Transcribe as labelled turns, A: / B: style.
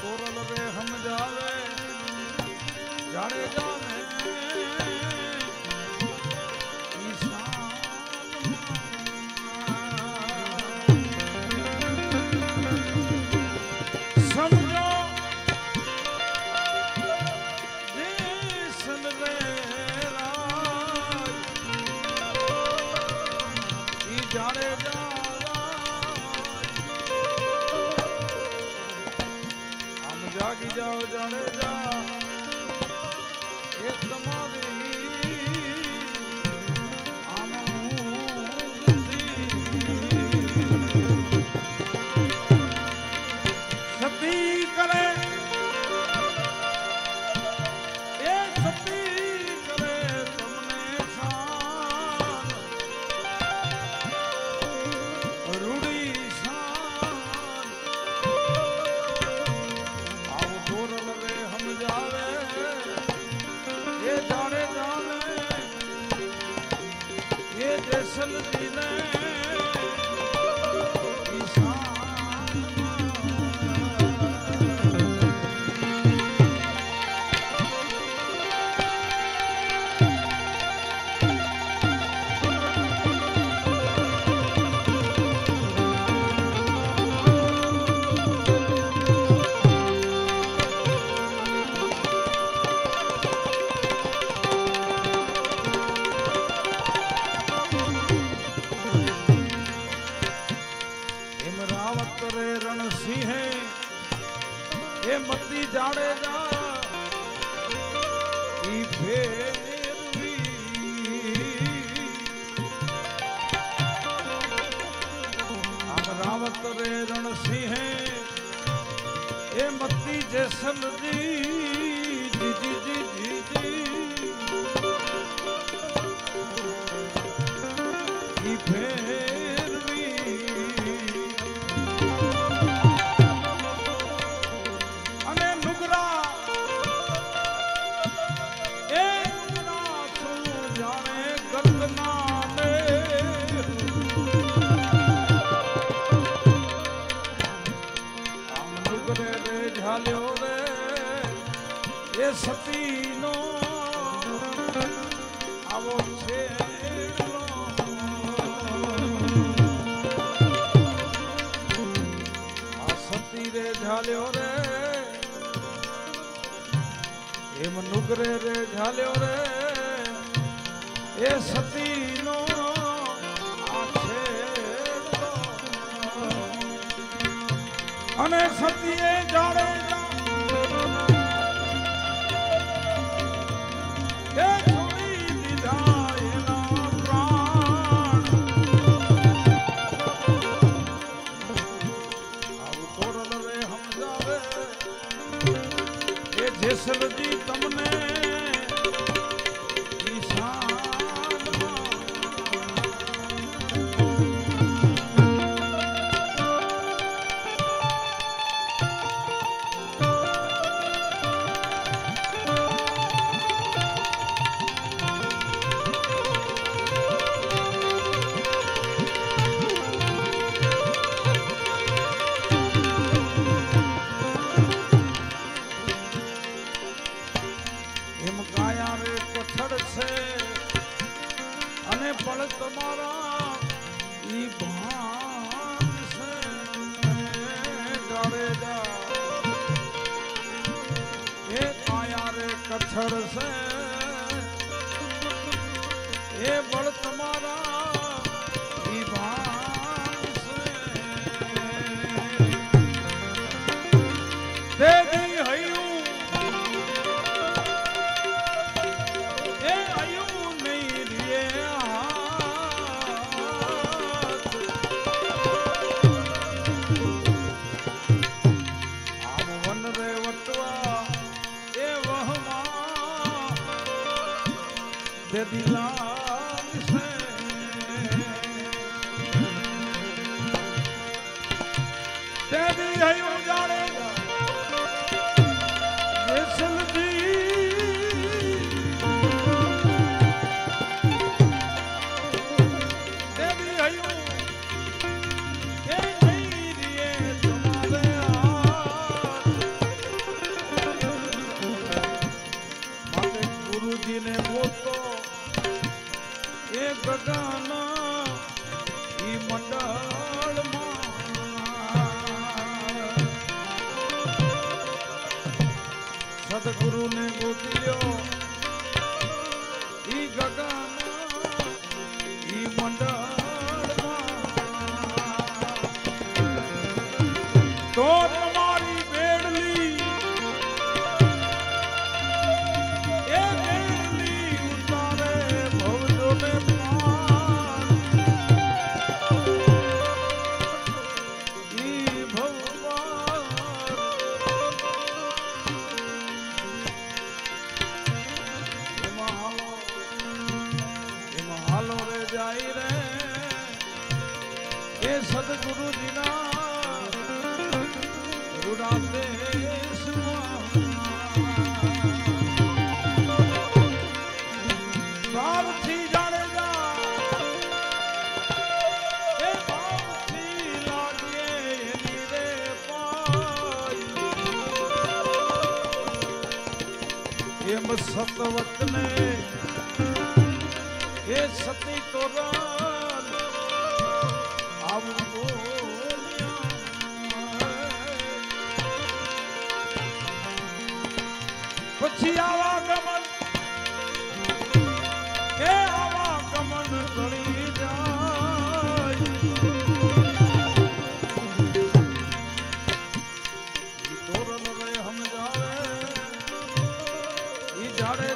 A: તોરલ રે સમજાવે જાડેજા જાઓ જાણે જાઓ. ਦਰਸ਼ਨ ਦਿਲੇ એ મતી જાડેજા ઈ આમ રાવત રે રણસિંહે એ મતી જેસલજી સતીનો આવો છે રે ઝાલ્યો રે. એમ નુગરે રે ઝાલ્યો રે. એ સતી નો અને સતીએ જાણે જેસરજી તમને રે કાયા રે કચ્છર સે. એ Daddy, I સદગુરુને ગોતી ઈ ગગન ઈ મંડળ તો એ સદગુરુજીના ભાવથી જાણેજા એ ભાવથી પછી આવા ગમન. કે આવા ગમન ગણી જાય. તોરણ જાડે